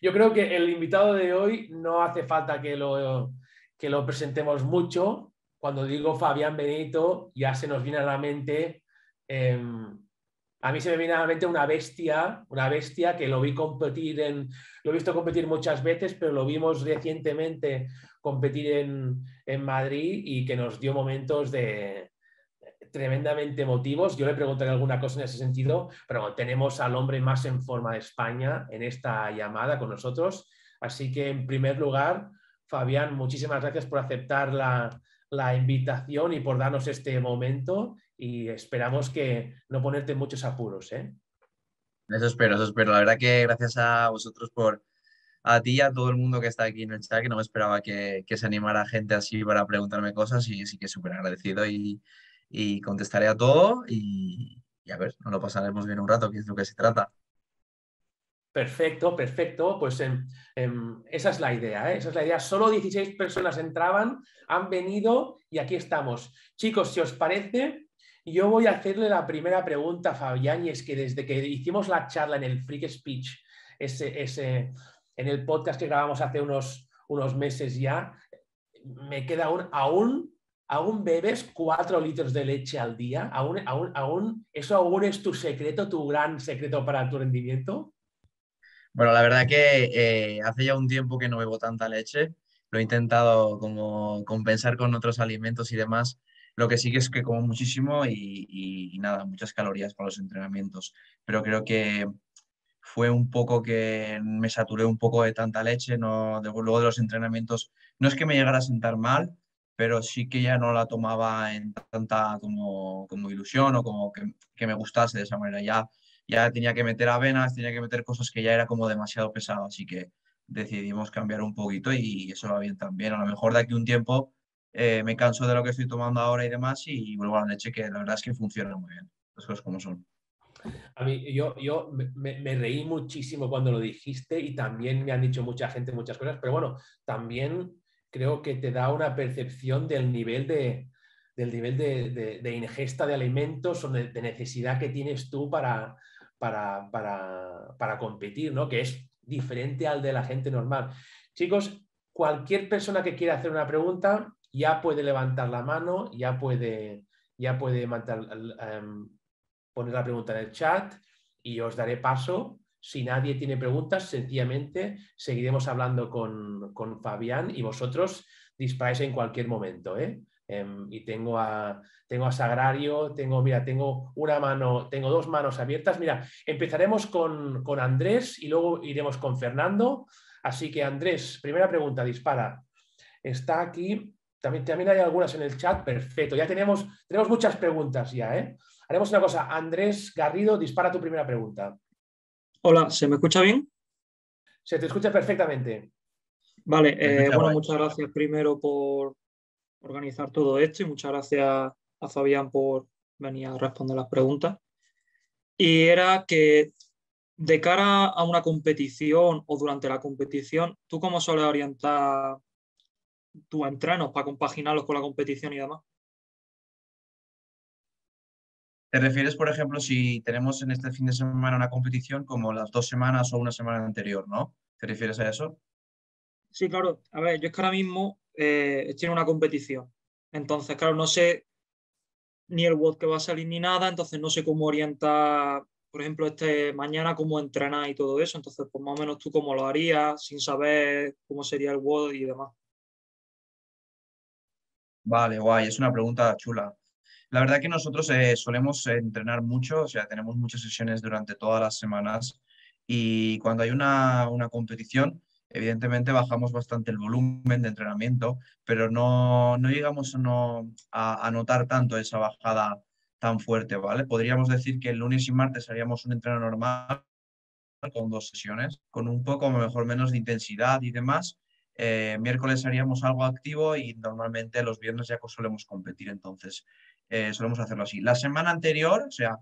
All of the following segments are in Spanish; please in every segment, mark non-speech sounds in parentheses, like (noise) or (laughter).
yo creo que el invitado de hoy no hace falta que lo, que lo presentemos mucho. Cuando digo Fabián Benito, ya se nos viene a la mente, em, a mí se me viene a la mente una bestia, una bestia que lo vi competir en, lo he visto competir muchas veces, pero lo vimos recientemente competir en, en Madrid y que nos dio momentos de, tremendamente emotivos. Yo le preguntaré alguna cosa en ese sentido, pero tenemos al hombre más en forma de España en esta llamada con nosotros. Así que, en primer lugar, Fabián, muchísimas gracias por aceptar la, invitación y por darnos este momento y esperamos que no ponerte muchos apuros. ¿eh? Eso espero, eso espero. La verdad que gracias a vosotros por, a ti y a todo el mundo que está aquí en el chat, que no me esperaba que, que se animara gente así para preguntarme cosas y sí que súper agradecido y, y contestaré a todo y, a ver, nos lo pasaremos bien un rato, que es lo que se trata. Perfecto, perfecto. Pues em, em, esa es la idea, ¿eh? esa es la idea. Solo 16 personas entraban, han venido y aquí estamos. Chicos, si os parece, yo voy a hacerle la primera pregunta a Fabián y es que desde que hicimos la charla en el Freak Speech, ese, ese, en el podcast que grabamos hace unos, unos meses ya, me queda aún, aún ¿Aún bebes cuatro litros de leche al día? ¿Aún, aún, aún, ¿Eso aún es tu secreto, tu gran secreto para tu rendimiento? Bueno, la verdad que eh, hace ya un tiempo que no bebo tanta leche. Lo he intentado como compensar con otros alimentos y demás. Lo que sí que es que como muchísimo y, nada, muchas calorías para los entrenamientos. Pero creo que fue un poco que me saturé un poco de tanta leche. No, luego de los entrenamientos, no es que me llegara a sentar mal, pero sí que ya no la tomaba en tanta como, como ilusión o como que, que, me gustase de esa manera. Ya, ya tenía que meter avenas, tenía que meter cosas que ya era como demasiado pesado, así que decidimos cambiar un poquito y eso va bien también. A lo mejor de aquí un tiempo eh, me canso de lo que estoy tomando ahora y demás y vuelvo a la leche, que la verdad es que funciona muy bien, las cosas como son. A mí, yo, yo me, me, reí muchísimo cuando lo dijiste y también me han dicho mucha gente muchas cosas, pero bueno, también creo que te da una percepción del nivel de, del nivel de, ingesta de alimentos o de, necesidad que tienes tú para, para, para, competir, ¿no? que es diferente al de la gente normal. Chicos, cualquier persona que quiera hacer una pregunta ya puede levantar la mano, ya puede, ya puede em, poner la pregunta en el chat y os daré paso si nadie tiene preguntas, sencillamente seguiremos hablando con, Fabián y vosotros disparáis en cualquier momento. ¿eh? Em, y tengo a, tengo a Sagrario, tengo, mira, tengo una mano, tengo dos manos abiertas. Mira, empezaremos con, con Andrés y luego iremos con Fernando. Así que Andrés, primera pregunta, dispara. Está aquí. También, también hay algunas en el chat. Perfecto. Ya tenemos, tenemos muchas preguntas ya. ¿eh? Haremos una cosa. Andrés Garrido, dispara tu primera pregunta. Hola, ¿se me escucha bien? Se te escucha perfectamente. Vale, eh, bueno, muchas gracias primero por organizar todo esto y muchas gracias a Fabián por venir a responder las preguntas. Y era que de cara a una competición o durante la competición, ¿tú cómo sueles orientar tus entrenos para compaginarlos con la competición y demás? ¿Te refieres, por ejemplo, si tenemos en este fin de semana una competición como las dos semanas o una semana anterior, ¿no? ¿Te refieres a eso? Sí, claro. A ver, yo es que ahora mismo eh, estoy en una competición. Entonces, claro, no sé ni el WOD que va a salir ni nada, entonces no sé cómo orientar, por ejemplo, este mañana cómo entrenar y todo eso. Entonces, pues más o menos tú cómo lo harías sin saber cómo sería el WOD y demás. Vale, guay, es una pregunta chula. La verdad que nosotros eh, solemos entrenar mucho, o sea, tenemos muchas sesiones durante todas las semanas y cuando hay una, una competición, evidentemente bajamos bastante el volumen de entrenamiento, pero no, no llegamos a, no, a, notar tanto esa bajada tan fuerte, ¿vale? Podríamos decir que el lunes y martes haríamos un entreno normal con dos sesiones, con un poco mejor menos de intensidad y demás. Eh, miércoles haríamos algo activo y normalmente los viernes ya solemos competir. Entonces, eh, solemos hacerlo así. La semana anterior, o sea,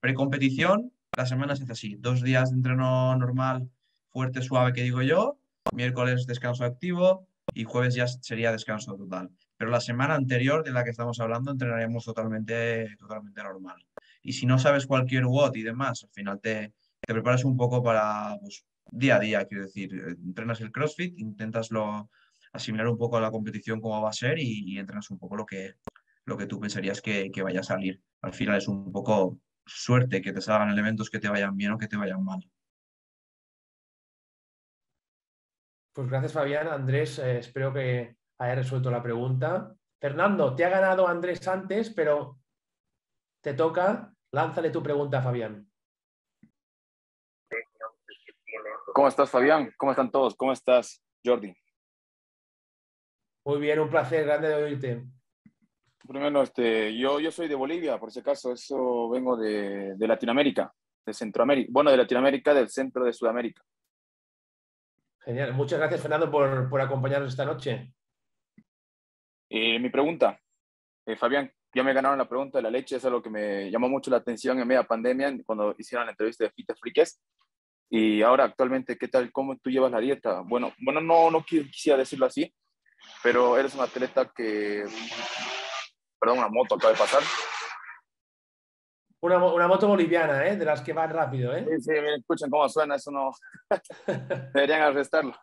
precompetición, la semana se hace así. Dos días de entreno normal, fuerte, suave, que digo yo. Miércoles descanso activo y jueves ya sería descanso total. Pero la semana anterior de la que estamos hablando entrenaríamos totalmente, totalmente normal. Y si no sabes cualquier WOD y demás, al final te, te preparas un poco para pues, día a día, quiero decir, entrenas el CrossFit, intentas lo, asimilar un poco a la competición cómo va a ser y, entrenas un poco lo que, lo que tú pensarías que, que vaya a salir. Al final es un poco suerte que te salgan elementos que te vayan bien o que te vayan mal. Pues gracias Fabián. Andrés, eh, espero que haya resuelto la pregunta. Fernando, te ha ganado Andrés antes, pero te toca. Lánzale tu pregunta a Fabián. ¿Cómo estás, Fabián? ¿Cómo están todos? ¿Cómo estás, Jordi? Muy bien, un placer grande de oírte. Primero, este, yo, yo soy de Bolivia, por si acaso, eso vengo de, de Latinoamérica, de Centroamérica, bueno, de Latinoamérica, del centro de Sudamérica. Genial, muchas gracias Fernando por, por acompañarnos esta noche. Eh, mi pregunta, eh, Fabián, ya me ganaron la pregunta de la leche, es algo que me llamó mucho la atención en media pandemia, cuando hicieron la entrevista de Fita Friques. Y ahora actualmente, ¿qué tal? ¿Cómo tú llevas la dieta? Bueno, bueno no, no quisiera decirlo así, pero eres un atleta que... Perdón, una moto acaba de pasar. Una, una, moto boliviana, ¿eh? De las que van rápido, ¿eh? Sí, sí, escuchen cómo suena, eso no... (laughs) Deberían arrestarlo.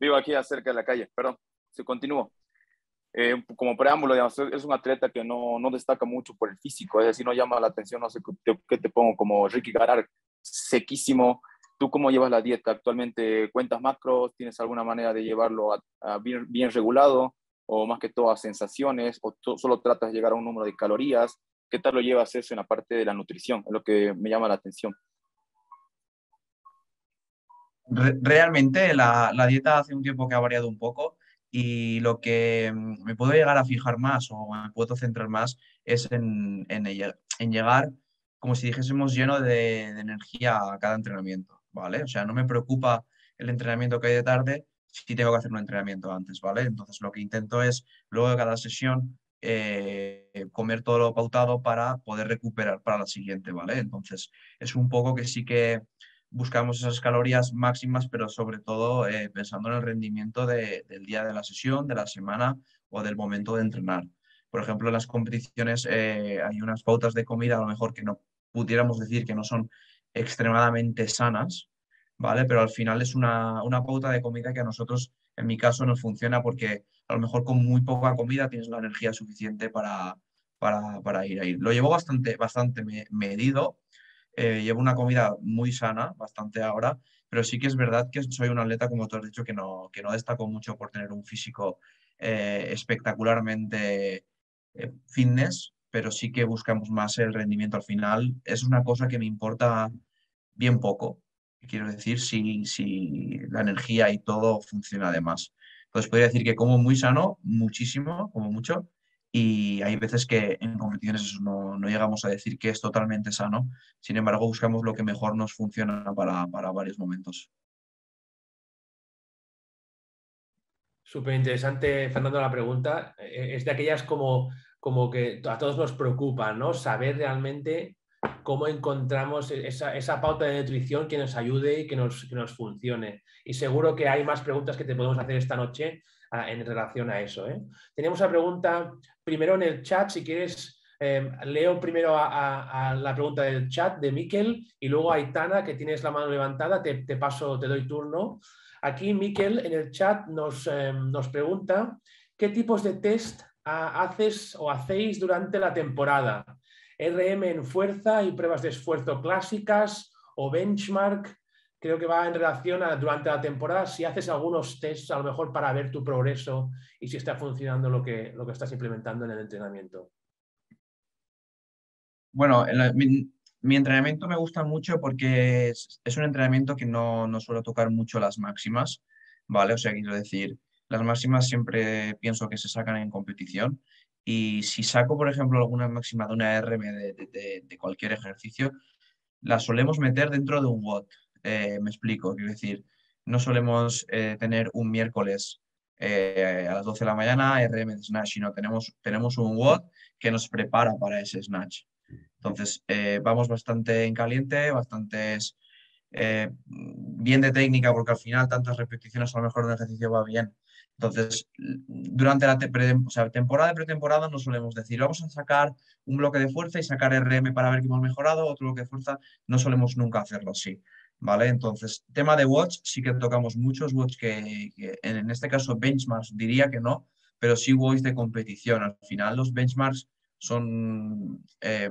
Vivo aquí acerca de la calle, perdón, se continúa. Eh, como preámbulo, digamos, es un atleta que no, no, destaca mucho por el físico, es decir, no llama la atención, no sé qué te, pongo, como Ricky Garar, sequísimo. ¿Tú cómo llevas la dieta actualmente? ¿Cuentas macros? ¿Tienes alguna manera de llevarlo a, bien, bien, regulado? ¿O más que todo a sensaciones? ¿O solo tratas de llegar a un número de calorías? ¿Qué tal lo llevas eso en la parte de la nutrición? Es lo que me llama la atención. Realmente la, la dieta hace un tiempo que ha variado un poco y lo que mm, me puedo llegar a fijar más o me puedo centrar más es en, en, en llegar como si dijésemos lleno de, energía a cada entrenamiento, ¿vale? O sea, no me preocupa el entrenamiento que hay de tarde si tengo que hacer un entrenamiento antes, ¿vale? Entonces lo que intento es luego de cada sesión eh, comer todo lo pautado para poder recuperar para la siguiente, ¿vale? Entonces es un poco que sí que buscamos esas calorías máximas, pero sobre todo eh, pensando en el rendimiento del día de la sesión, de la semana o del momento de entrenar. Por ejemplo, en las competiciones eh, hay unas pautas de comida a lo mejor que no pudiéramos decir que no son extremadamente sanas, ¿vale? Pero al final es una, una pauta de comida que a nosotros, en mi caso, nos funciona porque a lo mejor con muy poca comida tienes la energía suficiente para, para, para ir ahí. Lo llevo bastante, bastante medido, eh, llevo una comida muy sana, bastante ahora, pero sí que es verdad que soy un atleta, como tú has dicho, que no, que no destaco mucho por tener un físico eh, espectacularmente eh, fitness, pero sí que buscamos más el rendimiento al final. Es una cosa que me importa bien poco, quiero decir, si, si la energía y todo funciona además. Entonces podría decir que como muy sano, muchísimo, como mucho, y hay veces que en competiciones no, no, llegamos a decir que es totalmente sano, sin embargo buscamos lo que mejor nos funciona para, para varios momentos. Súper interesante, Fernando, la pregunta. Eh, es de aquellas como, como que a todos nos preocupa, ¿no? Saber realmente cómo encontramos esa, pauta de nutrición que nos ayude y que nos, que nos funcione. Y seguro que hay más preguntas que te podemos hacer esta noche en relación a eso. ¿eh? Tenemos una pregunta primero en el chat, si quieres, em, leo primero a, la pregunta del chat de Miquel y luego a Aitana, que tienes la mano levantada, te, paso, te doy turno. Aquí Miquel en el chat nos, em, nos pregunta, ¿qué tipos de test haces o hacéis durante la temporada? RM en fuerza y pruebas de esfuerzo clásicas o benchmark creo que va en relación a durante la temporada, si haces algunos tests a lo mejor para ver tu progreso y si está funcionando lo que, lo que estás implementando en el entrenamiento. Bueno, mi, entrenamiento me gusta mucho porque es, un entrenamiento que no, no, suelo tocar mucho las máximas, ¿vale? O sea, quiero decir, las máximas siempre pienso que se sacan en competición y si saco, por ejemplo, alguna máxima de una RM de, de cualquier ejercicio, la solemos meter dentro de un WOT, eh, me explico, quiero decir, no solemos eh, tener un miércoles eh, a las 12 de la mañana RM de Snatch, sino tenemos, tenemos un WOD que nos prepara para ese Snatch. Entonces, vamos bastante en caliente, bastantes bien de técnica, porque al final tantas repeticiones a lo mejor un ejercicio va bien. Entonces, durante la temporada de pretemporada no solemos decir, vamos a sacar un bloque de fuerza y sacar RM para ver que hemos mejorado, otro bloque de fuerza, no solemos nunca hacerlo así. ¿vale? Entonces, tema de watch, sí que tocamos muchos watch que, en este caso benchmarks diría que no, pero sí watch de competición. Al final los benchmarks son eh,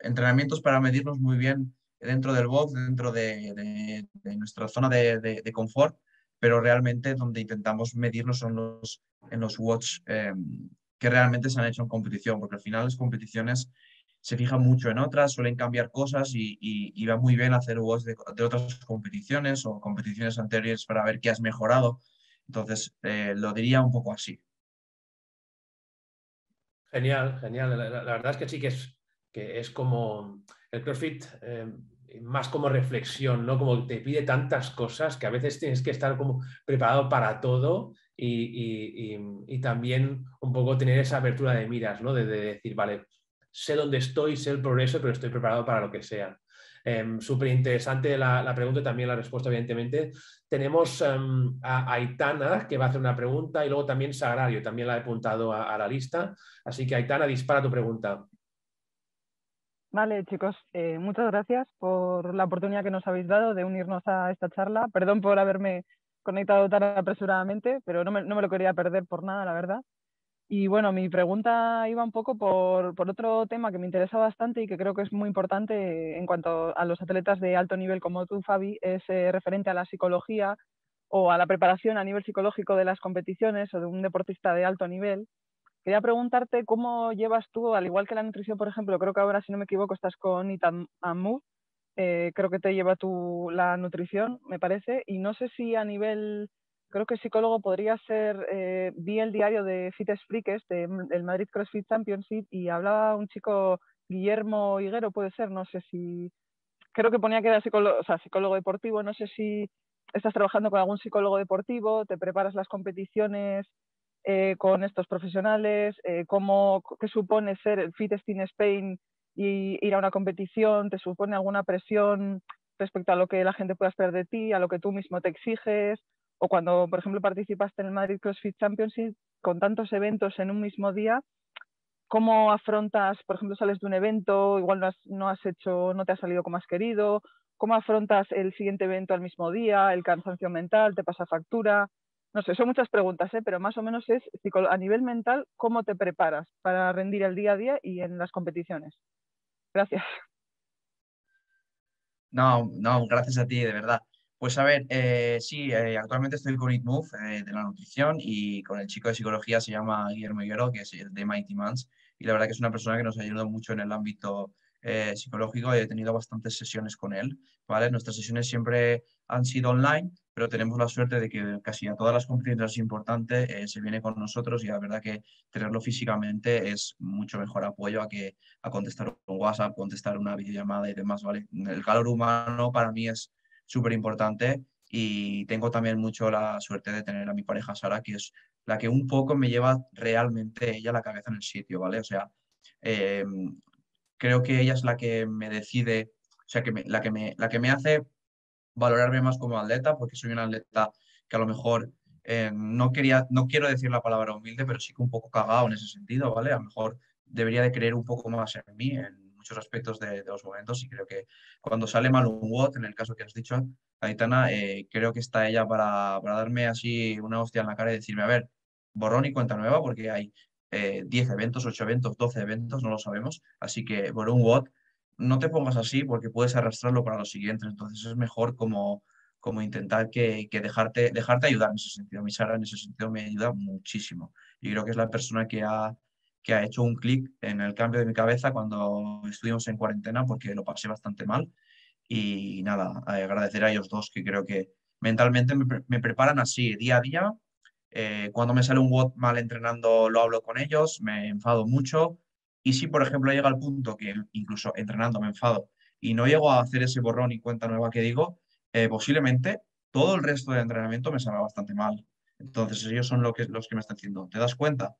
entrenamientos para medirnos muy bien dentro del box, dentro de, nuestra zona de, confort, pero realmente donde intentamos medirnos son los, en los watch eh, que realmente se han hecho en competición, porque al final las competiciones se fijan mucho en otras, suelen cambiar cosas y, va muy bien hacer watch de, otras competiciones o competiciones anteriores para ver qué has mejorado. Entonces, eh, lo diría un poco así. Genial, genial. La, verdad es que sí que es, que es como el CrossFit, eh, más como reflexión, ¿no? Como te pide tantas cosas que a veces tienes que estar como preparado para todo y, también un poco tener esa apertura de miras, ¿no? de decir, vale, sé dónde estoy, sé el progreso, pero estoy preparado para lo que sea. Em, súper interesante la, pregunta y también la respuesta, evidentemente. Tenemos em, a Aitana, que va a hacer una pregunta, y luego también Sagrario, también la he apuntado a, la lista. Así que, Aitana, dispara tu pregunta. Vale, chicos, eh, muchas gracias por la oportunidad que nos habéis dado de unirnos a esta charla. Perdón por haberme conectado tan apresuradamente, pero no me, no me lo quería perder por nada, la verdad. Y bueno, mi pregunta iba un poco por, otro tema que me interesa bastante y que creo que es muy importante en cuanto a los atletas de alto nivel como tú, Fabi, es eh, referente a la psicología o a la preparación a nivel psicológico de las competiciones o de un deportista de alto nivel. Quería preguntarte cómo llevas tú, al igual que la nutrición, por ejemplo, creo que ahora, si no me equivoco, estás con Itan Amu, eh, creo que te lleva tú la nutrición, me parece, y no sé si a nivel creo que psicólogo podría ser, eh, vi el diario de Fitness Freaks, del Madrid CrossFit Championship, y hablaba un chico, Guillermo Higuero, puede ser, no sé si, creo que ponía que era psicólogo, o sea, psicólogo deportivo, no sé si estás trabajando con algún psicólogo deportivo, te preparas las competiciones eh, con estos profesionales, eh, cómo, qué supone ser el Fittest in Spain y ir a una competición, te supone alguna presión respecto a lo que la gente pueda esperar de ti, a lo que tú mismo te exiges, o cuando, por ejemplo, participaste en el Madrid CrossFit Championship con tantos eventos en un mismo día, ¿cómo afrontas, por ejemplo, sales de un evento, igual no has, no has hecho, no te ha salido como has querido? ¿Cómo afrontas el siguiente evento al mismo día, el cansancio mental, te pasa factura? No sé, son muchas preguntas, ¿eh? pero más o menos es a nivel mental, ¿cómo te preparas para rendir el día a día y en las competiciones? Gracias. No, no, gracias a ti, de verdad. Pues a ver, eh, sí, eh, actualmente estoy con ItMove eh, de la nutrición y con el chico de psicología se llama Guillermo Higuero, que es de Mighty Mans, y la verdad que es una persona que nos ha ayudado mucho en el ámbito psicológico y he tenido bastantes sesiones con él, ¿vale? Nuestras sesiones siempre han sido online, pero tenemos la suerte de que casi a todas las competiciones importantes se viene con nosotros y la verdad que tenerlo físicamente es mucho mejor apoyo a que a contestar un WhatsApp, contestar una videollamada y demás, ¿vale? El calor humano para mí es súper importante y tengo también mucho la suerte de tener a mi pareja Sara, que es la que un poco me lleva realmente ella la cabeza en el sitio, ¿vale? O sea, em, creo que ella es la que me decide, o sea, que la, que me, la que me hace valorarme más como atleta, porque soy un atleta que a lo mejor eh, no, quería, no quiero decir la palabra humilde, pero sí que un poco cagado en ese sentido, ¿vale? A lo mejor debería de creer un poco más en mí, en muchos aspectos de, los momentos y creo que cuando sale mal un WOT, en el caso que has dicho, Aitana, eh, creo que está ella para, para, darme así una hostia en la cara y decirme, a ver, borrón y cuenta nueva porque hay 10 eh, eventos, 8 eventos, 12 eventos, no lo sabemos, así que por un WOT no te pongas así porque puedes arrastrarlo para los siguientes, entonces es mejor como como intentar que, que, dejarte, dejarte ayudar en ese sentido. Mi Sara en ese sentido me ayuda muchísimo y creo que es la persona que ha, que ha hecho un clic en el cambio de mi cabeza cuando estuvimos en cuarentena porque lo pasé bastante mal. Y nada, agradecer a ellos dos que creo que mentalmente me, preparan así día a día. Eh, cuando me sale un WOD mal entrenando, lo hablo con ellos, me enfado mucho. Y si, por ejemplo, llega al punto que incluso entrenando me enfado y no llego a hacer ese borrón y cuenta nueva que digo, eh, posiblemente todo el resto de entrenamiento me salga bastante mal. Entonces ellos son que, los que me están diciendo. ¿Te das cuenta?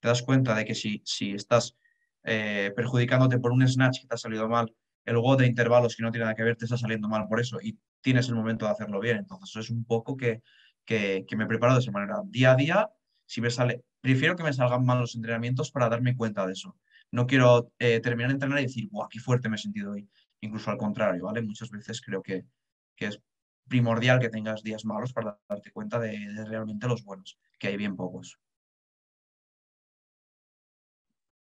te das cuenta de que si, si estás eh, perjudicándote por un snatch que te ha salido mal, el go de intervalos que no tiene nada que ver te está saliendo mal por eso y tienes el momento de hacerlo bien. Entonces es un poco que, que, me preparo de esa manera. Día a día, si me sale, prefiero que me salgan mal los entrenamientos para darme cuenta de eso. No quiero eh, terminar de entrenar y decir, ¡buah, qué fuerte me he sentido hoy! Incluso al contrario, ¿vale? Muchas veces creo que, que es primordial que tengas días malos para darte cuenta de, realmente los buenos, que hay bien pocos.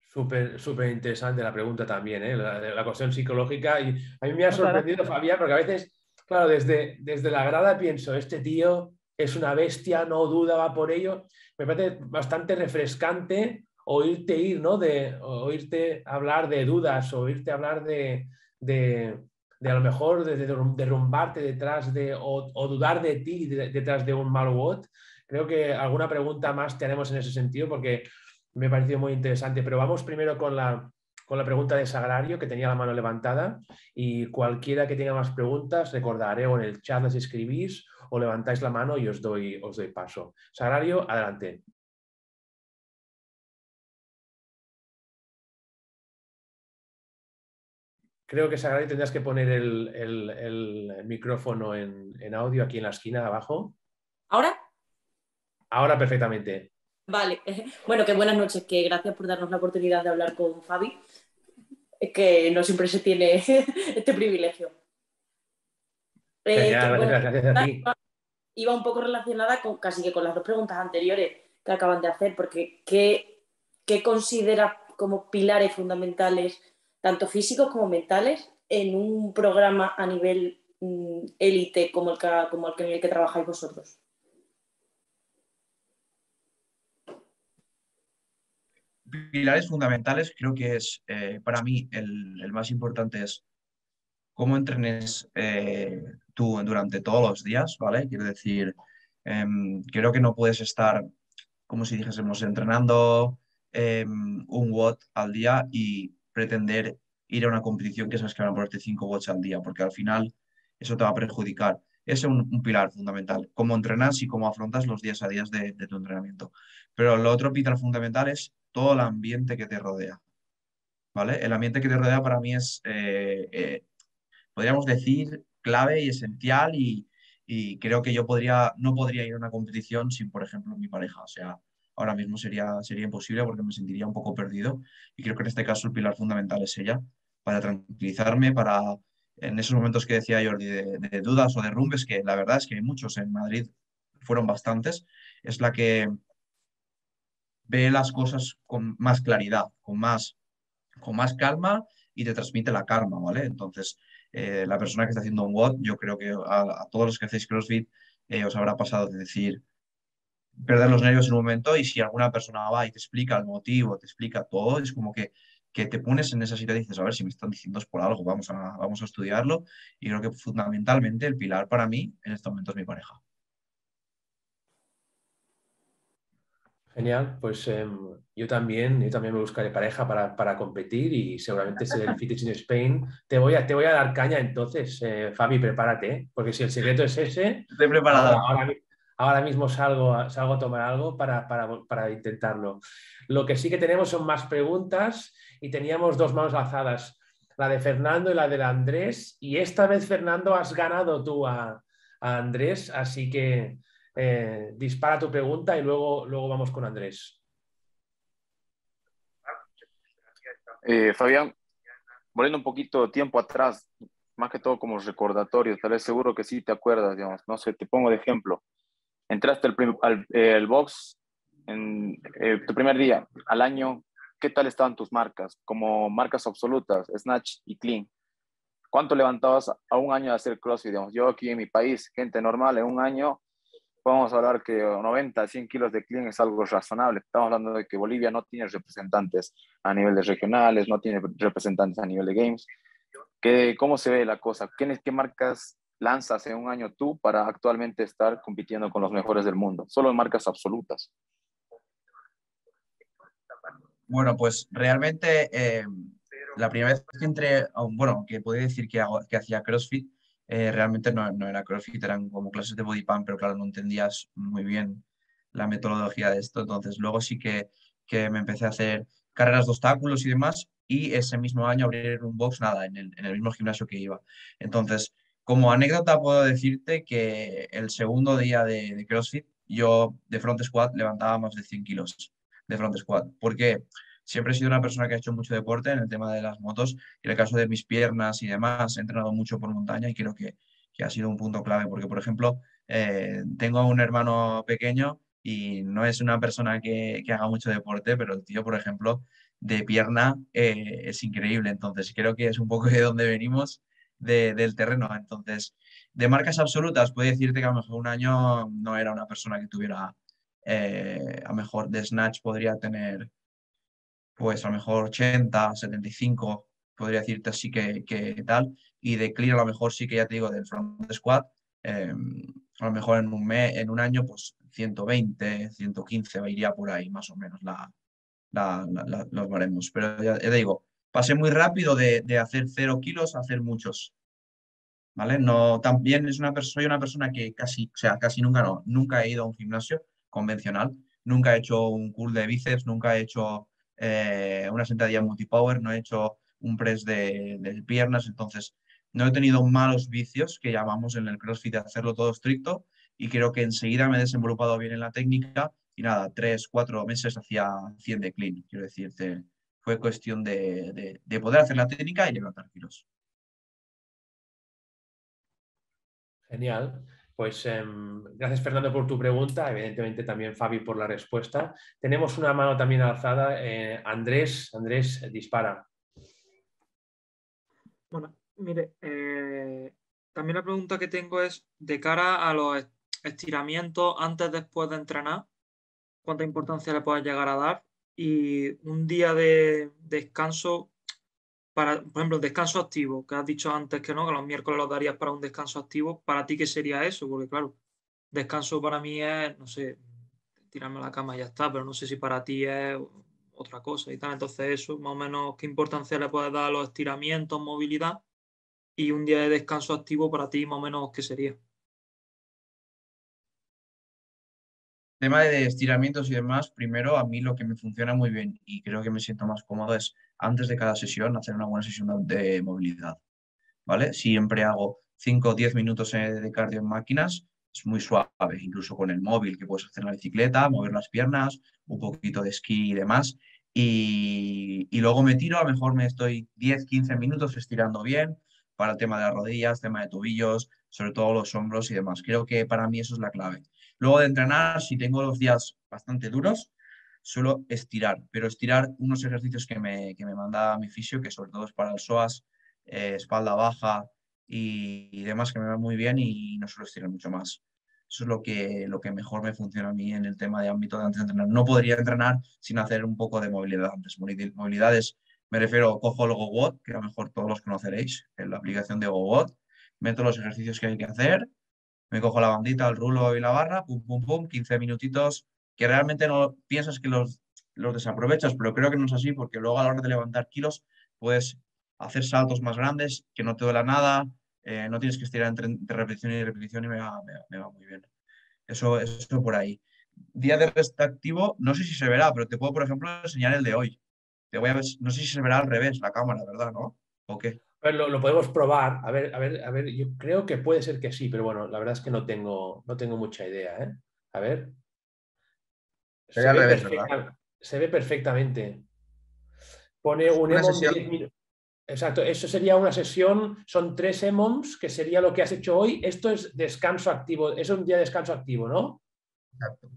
Súper, súper interesante la pregunta también, ¿eh? la, cuestión psicológica. Y a mí me ha sorprendido, Fabián, porque a veces, claro, desde, desde la grada pienso, este tío es una bestia, no duda, va por ello. Me parece bastante refrescante oírte ir, ¿no? De oírte hablar de dudas, oírte hablar de, de, a lo mejor de, derrumbarte detrás de, o, dudar de ti detrás de un mal bot. Creo que alguna pregunta más tenemos en ese sentido porque me ha parecido muy interesante, pero vamos primero con la, con la pregunta de Sagrario, que tenía la mano levantada, y cualquiera que tenga más preguntas, recordaré o en el chat las escribís o levantáis la mano y os doy, os doy paso. Sagrario, adelante. Creo que Sagrario tendrás que poner el, micrófono en, en, audio aquí en la esquina abajo. ¿Ahora? Ahora perfectamente. Vale, (laughs) bueno, que buenas noches, que gracias por darnos la oportunidad de hablar con Fabi, que no siempre se tiene (laughs) este privilegio. Eh, gracias a ti. Iba un poco relacionada con casi que con las dos preguntas anteriores que acaban de hacer, porque ¿qué, qué considera como pilares fundamentales, tanto físicos como mentales, en un programa a nivel mm, élite como, el que, en el que trabajáis vosotros? pilares fundamentales creo que es, eh, para mí, el, más importante es cómo entrenes eh, tú durante todos los días, ¿vale? Quiero decir, em, creo que no puedes estar, como si dijésemos, entrenando em, un watt al día y pretender ir a una competición que sabes que van a ponerte 5 watts al día, porque al final eso te va a perjudicar. Es un, pilar fundamental, cómo entrenas y cómo afrontas los días a días de, tu entrenamiento. Pero lo otro pilar fundamental es todo el ambiente que te rodea. ¿Vale? El ambiente que te rodea para mí es, eh, eh, podríamos decir, clave y esencial y, creo que yo podría, no podría ir a una competición sin, por ejemplo, mi pareja. O sea, ahora mismo sería, sería imposible porque me sentiría un poco perdido y creo que en este caso el pilar fundamental es ella, para tranquilizarme, para en esos momentos que decía Jordi de, dudas o derrumbes, que la verdad es que hay muchos en Madrid, fueron bastantes, es la que ve las cosas con más claridad, con más, con más calma y te transmite la calma, ¿vale? Entonces, eh, la persona que está haciendo un WOD, yo creo que a, todos los que hacéis CrossFit eh, os habrá pasado de decir, perder los nervios en un momento y si alguna persona va y te explica el motivo, te explica todo, es como que, que te pones en esa situación y dices, a ver, si me están diciendo es por algo, vamos a, vamos a estudiarlo. Y creo que fundamentalmente el pilar para mí en este momento es mi pareja. Genial, pues em, yo también, yo también me buscaré pareja para, competir y seguramente seré el Fitness in Spain. Te voy a, te voy a dar caña entonces, eh, Fabi, prepárate, ¿eh? porque si el secreto es ese, Estoy preparado. Ahora, mismo salgo, salgo a tomar algo para, para, intentarlo. Lo que sí que tenemos son más preguntas y teníamos dos manos alzadas, la de Fernando y la de Andrés, y esta vez, Fernando, has ganado tú a, a Andrés, así que eh, dispara tu pregunta y luego, luego vamos con Andrés. Eh, Fabián, volviendo un poquito tiempo atrás, más que todo como recordatorio, tal vez seguro que sí te acuerdas, digamos, no sé, te pongo de ejemplo. Entraste al, el box en eh, tu primer día, al año, ¿qué tal estaban tus marcas? Como marcas absolutas, Snatch y Clean. ¿Cuánto levantabas a un año de hacer CrossFit? Digamos? Yo aquí en mi país, gente normal, en un año podemos hablar que 90, 100 kilos de clean es algo razonable. Estamos hablando de que Bolivia no tiene representantes a nivel de regionales, no tiene representantes a nivel de games. ¿Qué, ¿Cómo se ve la cosa? ¿Qué, ¿Qué marcas lanzas en un año tú para actualmente estar compitiendo con los mejores del mundo? Solo en marcas absolutas. Bueno, pues realmente eh, la primera vez que entré, bueno, que puedo decir que, que hacía CrossFit, eh, realmente no, era CrossFit, eran como clases de body pump, pero claro, no entendías muy bien la metodología de esto. Entonces, luego sí que, que me empecé a hacer carreras de obstáculos y demás, y ese mismo año abrir un box, nada, en el mismo gimnasio que iba. Entonces, como anécdota puedo decirte que el segundo día de, CrossFit, yo de front squat levantaba más de 100 kilos de front squat. ¿Por qué? siempre he sido una persona que ha hecho mucho deporte en el tema de las motos y en el caso de mis piernas y demás, he entrenado mucho por montaña y creo que, que ha sido un punto clave, porque por ejemplo, eh, tengo un hermano pequeño y no es una persona que, haga mucho deporte, pero el tío, por ejemplo, de pierna eh, es increíble. Entonces, creo que es un poco de donde venimos del terreno. Entonces, de marcas absolutas, puedo decirte que a lo mejor un año no era una persona que tuviera, eh, a lo mejor de snatch podría tener, pues a lo mejor 80, 75, podría decirte así que, que tal. Y de clear a lo mejor sí que ya te digo, del front squat, eh, a lo mejor en un, mes, en un año, pues 120, 115 iría por ahí más o menos la, los baremos. Pero ya, te digo, pasé muy rápido de, hacer cero kilos a hacer muchos. ¿Vale? No, también es una soy una persona que casi, o sea, casi nunca no, nunca he ido a un gimnasio convencional, nunca he hecho un curl de bíceps, nunca he hecho eh, una sentadilla multipower, no he hecho un press de, de, piernas, entonces no he tenido malos vicios que llamamos en el CrossFit de hacerlo todo estricto y creo que enseguida me he desenvolupado bien en la técnica y nada, tres, cuatro meses hacía 100 de clean, quiero decirte, fue cuestión de, de, poder hacer la técnica y levantar kilos. Genial. Pues em, gracias Fernando por tu pregunta, evidentemente también Fabi por la respuesta. Tenemos una mano también alzada. Eh, Andrés, Andrés, dispara. Bueno, mire, eh, también la pregunta que tengo es de cara a los estiramientos antes después de entrenar, cuánta importancia le puedes llegar a dar y un día de descanso para, por ejemplo, descanso activo, que has dicho antes que no, que los miércoles los darías para un descanso activo, ¿para ti qué sería eso? Porque claro, descanso para mí es, no sé, tirarme a la cama y ya está, pero no sé si para ti es otra cosa y tal. Entonces eso, más o menos, ¿qué importancia le puedes dar a los estiramientos, movilidad? Y un día de descanso activo para ti, más o menos, ¿qué sería? Tema de estiramientos y demás, primero a mí lo que me funciona muy bien y creo que me siento más cómodo es antes de cada sesión hacer una buena sesión de movilidad. ¿Vale? Siempre hago 5 o 10 minutos de cardio en máquinas, es muy suave, incluso con el móvil que puedes hacer la bicicleta, mover las piernas, un poquito de esquí y demás. Y, y luego me tiro, a lo mejor me estoy 10, 15 minutos estirando bien para el tema de las rodillas, tema de tobillos, sobre todo los hombros y demás. Creo que para mí eso es la clave. Luego de entrenar, si tengo los días bastante duros, suelo estirar, pero estirar unos ejercicios que me, que me manda mi fisio, que sobre todo es para el psoas, eh, espalda baja y, demás, que me va muy bien y no suelo estirar mucho más. Eso es lo que, lo que mejor me funciona a mí en el tema de ámbito de antes de entrenar. No podría entrenar sin hacer un poco de movilidad antes. Movilidades, me refiero, cojo el GoWot, que a lo mejor todos los conoceréis, en la aplicación de GoWot, meto los ejercicios que hay que hacer, me cojo la bandita, el rulo y la barra, pum, pum, pum, 15 minutitos, que realmente no piensas que los, los desaprovechas, pero creo que no es así, porque luego a la hora de levantar kilos puedes hacer saltos más grandes, que no te duela nada, eh, no tienes que estirar entre, repetición y repetición y me va, me, va muy bien. Eso, eso por ahí. Día de rest activo, no sé si se verá, pero te puedo, por ejemplo, enseñar el de hoy. Te voy a ver, no sé si se verá al revés la cámara, ¿verdad? ¿No? ¿O qué? Lo, podemos probar. A ver, a ver, a ver, yo creo que puede ser que sí, pero bueno, la verdad es que no tengo, no tengo mucha idea. ¿eh? A ver. Se, ve perfectamente. Pone un EMOM de 10 minutos. Exacto, eso sería una sesión, son tres EMOMs, que sería lo que has hecho hoy. Esto es descanso activo, es un día de descanso activo, ¿no? Exacto.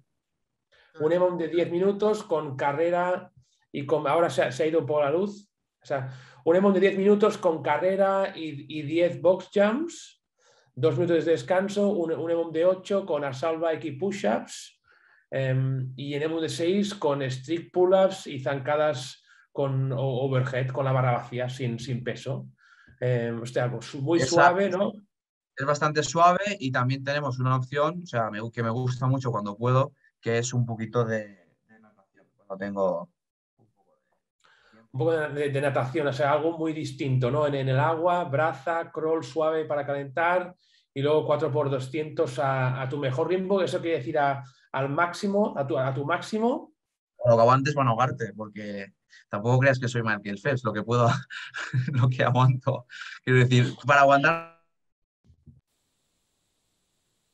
Un EMOM de 10 minutos con carrera y con, ahora se ha, se ha ido por la luz. O sea, un EMOM de 10 minutos con carrera y, 10 box jumps, dos minutos de descanso, un, un EMOM de 8 con assault bike y push-ups, em, y en EMOM de 6 con strict pull-ups y zancadas con overhead, con la barra vacía, sin, sin peso. Eh, o sea, pues muy suave, ¿no? Es bastante suave y también tenemos una opción, o sea, que me gusta mucho cuando puedo, que es un poquito de, de natación. Cuando tengo un poco de, natación, o sea, algo muy distinto, ¿no? En, el agua, braza, crawl suave para calentar y luego 4x200 a, a tu mejor ritmo, eso quiere decir al máximo, a tu, a tu máximo. Lo que aguantes para ahogarte, porque tampoco creas que soy Michael Phelps, lo que puedo, (laughs) lo que aguanto. Quiero decir, para aguantar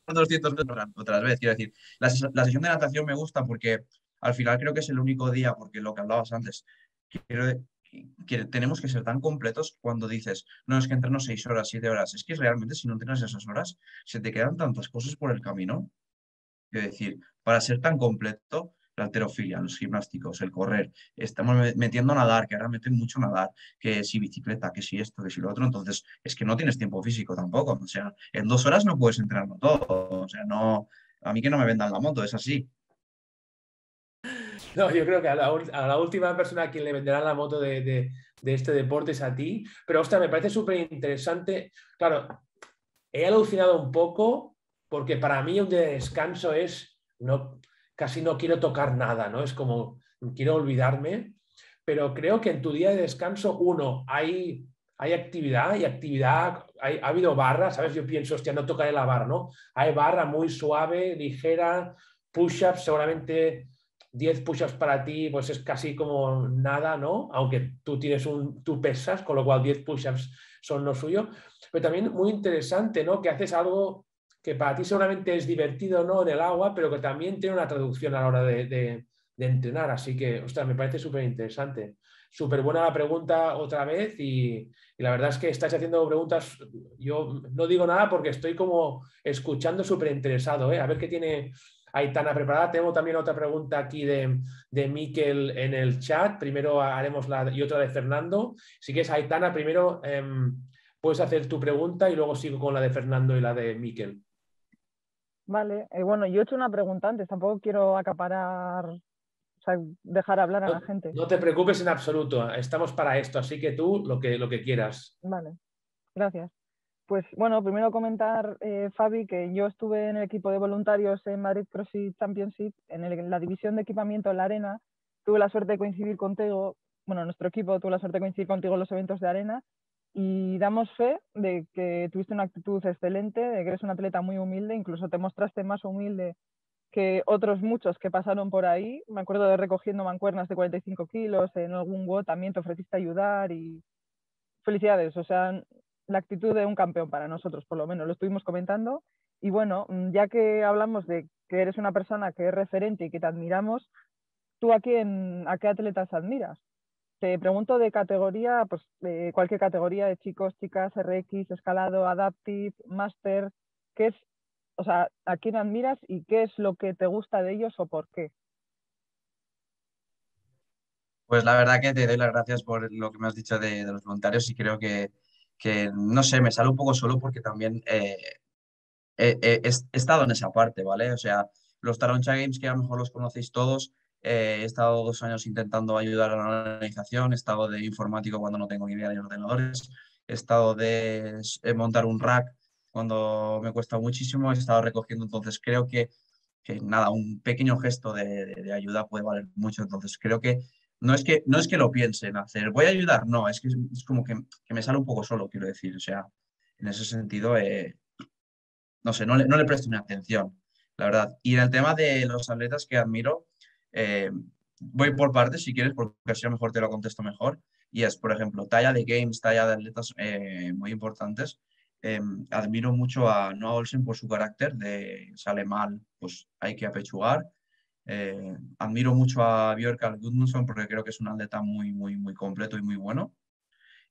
200 metros otra vez, quiero decir, la, la sesión de natación me gusta porque al final creo que es el único día, porque lo que hablabas antes, quiero, tenemos que ser tan completos cuando dices, no, es que entreno seis horas, siete horas. Es que realmente si no entrenas esas horas, se te quedan tantas cosas por el camino. Es decir, para ser tan completo, la alterofilia, los gimnásticos, el correr, estamos metiendo nadar, que ahora meten mucho nadar, que si bicicleta, que si esto, que si lo otro, entonces es que no tienes tiempo físico tampoco, o sea, en dos horas no puedes entrenarlo todo, o sea, no, a mí que no me vendan la moto, es así. No, yo creo que a la, última persona a quien le venderán la moto de, este deporte es a ti. Pero, ostras, me parece súper interesante. Claro, he alucinado un poco porque para mí un día de descanso es, no, casi no quiero tocar nada, ¿no? Es como, quiero olvidarme. Pero creo que en tu día de descanso, uno, hay, hay actividad y actividad, ha habido barra, ¿sabes? Yo pienso, hostia, no tocaré la barra, ¿no? Hay barra muy suave, ligera, push-ups, seguramente 10 push-ups para ti, pues es casi como nada, ¿no? Aunque tú tienes un, tú pesas, con lo cual 10 push-ups son lo suyo. Pero también muy interesante, ¿no? Que haces algo que para ti seguramente es divertido, ¿no? En el agua, pero que también tiene una traducción a la hora de, entrenar. Así que, ostras, me parece súper interesante. Súper buena la pregunta otra vez y, y, la verdad es que estáis haciendo preguntas, yo no digo nada porque estoy como escuchando súper interesado, ¿eh? A ver qué tiene Aitana preparada. Tengo también otra pregunta aquí de, de Miquel en el chat. Primero haremos la y otra de Fernando. Si quieres, Aitana, primero em, puedes hacer tu pregunta y luego sigo con la de Fernando y la de Miquel. Vale, eh, bueno, yo he hecho una pregunta antes, tampoco quiero acaparar, o sea, dejar hablar a la gente. No te preocupes en absoluto, estamos para esto, así que tú lo que, lo que quieras. Vale, gracias. Pues bueno, primero comentar, eh, Fabi, que yo estuve en el equipo de voluntarios en Madrid CrossFit Championship, en, la división de equipamiento en la arena. Tuve la suerte de coincidir contigo, bueno, nuestro equipo tuvo la suerte de coincidir contigo en los eventos de arena y damos fe de que tuviste una actitud excelente, de que eres un atleta muy humilde, incluso te mostraste más humilde que otros muchos que pasaron por ahí. Me acuerdo de recogiendo mancuernas de 45 kilos, en algún WOD también te ofreciste ayudar y felicidades, o sea, la actitud de un campeón para nosotros, por lo menos, lo estuvimos comentando. Y bueno, mm, ya que hablamos de que eres una persona que es referente y que te admiramos, ¿tú a, quién, a qué atletas admiras? Te pregunto de categoría, pues de cualquier categoría de chicos, chicas, RX, escalado, adaptive, master, ¿qué es, o sea, a quién admiras y qué es lo que te gusta de ellos o por qué? Pues la verdad que te doy las gracias por lo que me has dicho de los voluntarios y creo que, que no sé, me sale un poco solo porque también eh, he, estado en esa parte, ¿vale? O sea, los Taroncha Games, que a lo mejor los conocéis todos, eh, he estado dos años intentando ayudar a la organización, he estado de informático cuando no tengo ni idea de ordenadores, he estado de montar un rack cuando me cuesta muchísimo, he estado recogiendo, entonces creo que, que nada, un pequeño gesto de ayuda puede valer mucho, entonces creo que no es que, no es que lo piensen hacer, voy a ayudar, no, es que es, como que, me sale un poco solo, quiero decir, o sea, en ese sentido, eh, no sé, no le, no le presto ni atención, la verdad. Y en el tema de los atletas que admiro, eh, voy por partes, si quieres, porque así a lo mejor te lo contesto mejor, y es, por ejemplo, talla de games, talla de atletas eh, muy importantes. admiro mucho a Noah Olsen por su carácter de sale mal, pues hay que apechugar eh, admiro mucho a Björk Gudmundsson porque creo que es un atleta muy, muy, muy completo y muy bueno.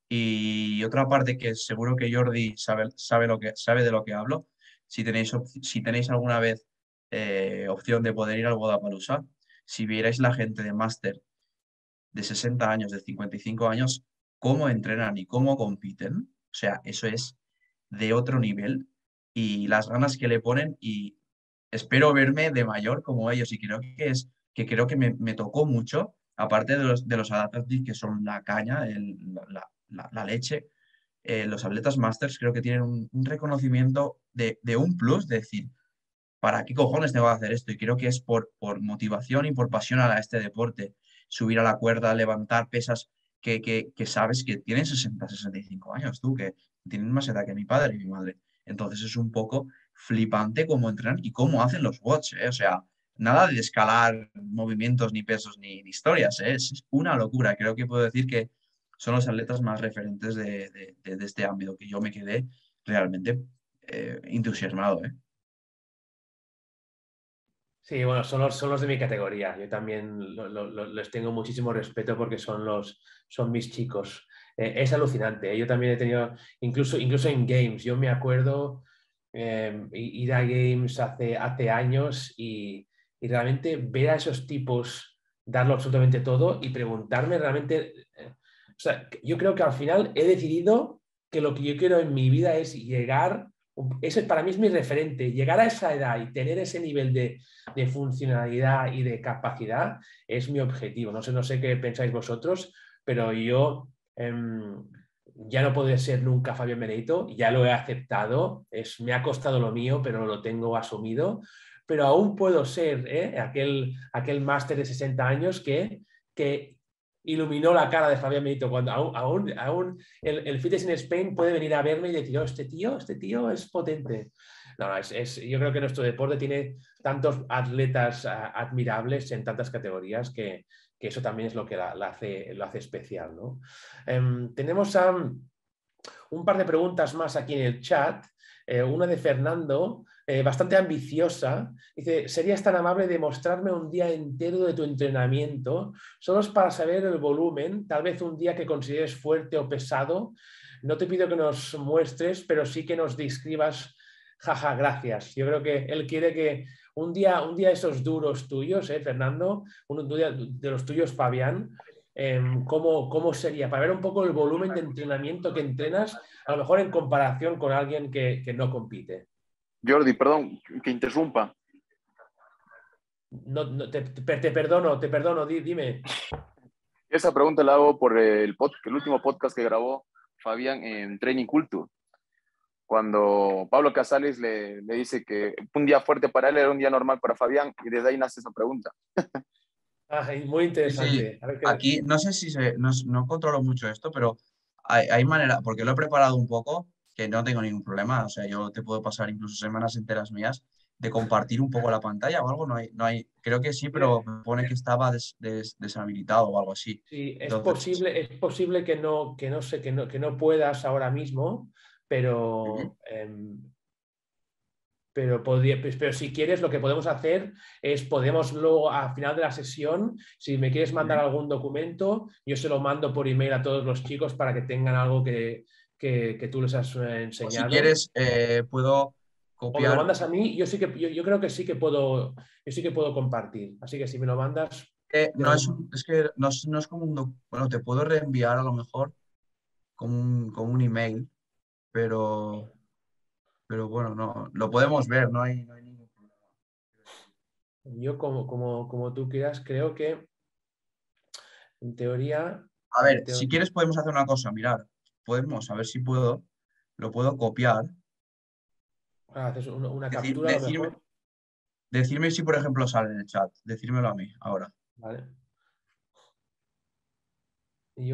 Y otra parte que seguro que Jordi sabe, sabe, lo que, sabe de lo que hablo, si tenéis, si tenéis alguna vez eh, opción de poder ir al Guadalajara, si vierais la gente de máster de 60 años, de 55 años, cómo entrenan y cómo compiten, o sea, eso es de otro nivel y las ganas que le ponen y espero verme de mayor como ellos y creo que es que creo que me, me tocó mucho, aparte de los, de los que son la caña, la, la, leche, eh, los atletas masters creo que tienen un, reconocimiento de, de, un plus, de decir, ¿para qué cojones tengo que hacer esto? Y creo que es por, por motivación y por pasión a este deporte, subir a la cuerda, levantar pesas que, que, que sabes que tienen 60, 65 años, tú, que tienen más edad que mi padre y mi madre. Entonces es un poco flipante cómo entrenan y cómo hacen los watch, ¿eh? o sea, nada de escalar movimientos, ni pesos, ni, historias, ¿eh? es una locura. Creo que puedo decir que son los atletas más referentes de, este ámbito, que yo me quedé realmente eh, entusiasmado. Sí, bueno, son los, son los de mi categoría. Yo también les tengo muchísimo respeto porque son, los, son mis chicos. Eh, es alucinante. ¿eh? Yo también he tenido, incluso, incluso en games, yo me acuerdo eh, ir a games hace, hace años y, y, realmente ver a esos tipos darlo absolutamente todo y preguntarme realmente, o sea, yo creo que al final he decidido que lo que yo quiero en mi vida es llegar ese para mí es mi referente. Llegar a esa edad y tener ese nivel de, funcionalidad y de capacidad es mi objetivo. No sé, no sé qué pensáis vosotros, pero yo em, ya no puedo ser nunca Fabián Benito, ya lo he aceptado, es, me ha costado lo mío, pero lo tengo asumido. Pero aún puedo ser ¿eh? aquel, aquel máster de 60 años que, que, iluminó la cara de Fabián Benito cuando aún, aún, el, el, Fitness in Spain puede venir a verme y decir, oh, este tío, este tío es potente. No, es, yo creo que nuestro deporte tiene tantos atletas ah, admirables en tantas categorías que, que, eso también es lo que la, hace, lo hace especial. ¿no? Em, tenemos un par de preguntas más aquí en el chat. Eh, una de Fernando, eh, bastante ambiciosa. Dice, ¿serías tan amable de mostrarme un día entero de tu entrenamiento? Solo es para saber el volumen, tal vez un día que consideres fuerte o pesado. No te pido que nos muestres, pero sí que nos describas, jaja, gracias. Yo creo que él quiere que un día, un día esos duros tuyos, ¿eh, Fernando, un día de los tuyos, Fabián, em, ¿cómo, ¿cómo, sería? Para ver un poco el volumen de entrenamiento que entrenas, a lo mejor en comparación con alguien que, que no compite. Jordi, perdón, que interrumpa. No, te, perdono, te perdono, dime. Esa pregunta la hago por el, el último podcast que grabó Fabián en Training Culture, cuando Pablo Casales le, dice que un día fuerte para él era un día normal para Fabián, y desde ahí nace esa pregunta. (laughs) Ah, muy interesante. Aquí no sé si se, no, controlo mucho esto, pero hay, hay manera, porque lo he preparado un poco, que no tengo ningún problema. O sea, yo te puedo pasar incluso semanas enteras mías de compartir un poco la pantalla o algo. No hay, no hay creo que sí, pero me pone que estaba deshabilitado o algo así. Sí, es posible, es posible que no, que no sé, que no, que no puedas ahora mismo, pero. Em, pero, podría, pues, pero si quieres, lo que podemos hacer es, podemos luego, al final de la sesión, si me quieres mandar algún documento, yo se lo mando por email a todos los chicos para que tengan algo que, que, tú les has enseñado. si quieres, eh, puedo copiar. O me lo mandas a mí, yo sí que yo, creo que sí que puedo, yo sí que puedo compartir. Así que si me lo mandas. Eh, no es, es, que no es, como un bueno, te puedo reenviar a lo mejor como un, como un email, pero pero bueno, no, lo podemos ver, no hay, no hay ningún problema. Yo como, como, como tú quieras, creo que en teoría. A ver, si quieres podemos hacer una cosa, mirar podemos, a ver si puedo, lo puedo copiar. Ah, haces una, captura. decirme, si, por ejemplo, sale en el chat. Decírmelo a mí ahora. Vale.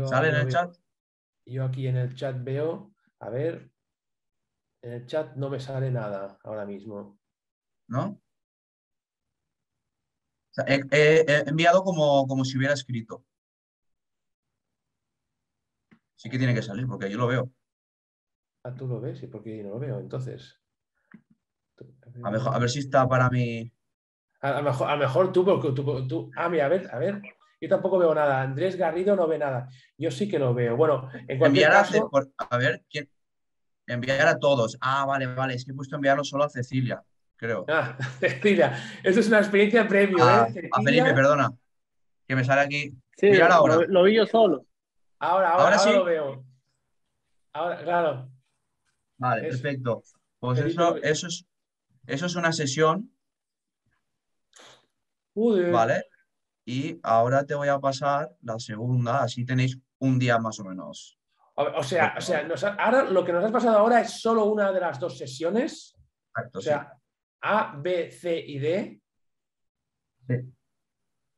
¿Sale en el chat? Yo aquí en el chat veo, a ver, en el chat no me sale nada ahora mismo. ¿No? he, enviado como, como si hubiera escrito. Sí que tiene que salir, porque yo lo veo. Ah, tú lo ves y porque yo no lo veo, entonces. A, mejor, a ver si está para mí. A, lo mejor, a mejor tú, porque tú, Ah, mira, a ver, a ver. Yo tampoco veo nada. Andrés Garrido no ve nada. Yo sí que lo veo. Bueno, en cualquier caso... a, ver, ¿quién? Enviar a todos. Ah, vale, vale. Es que he puesto enviarlo solo a Cecilia, creo. Ah, (laughs) Cecilia. Esto es una experiencia premio, ah, ¿eh? A Felipe, perdona. Que me sale aquí. Sí, ahora. lo vi yo solo. Ahora, ahora, sí lo veo. Ahora, claro. Vale, perfecto. Pues eso, eso, es, eso es una sesión. Vale. Y ahora te voy a pasar la segunda, así tenéis un día más o menos. O sea, o sea ahora lo que nos has pasado ahora es solo una de las dos sesiones. Exacto, o sea, A, B, C y D. Sí.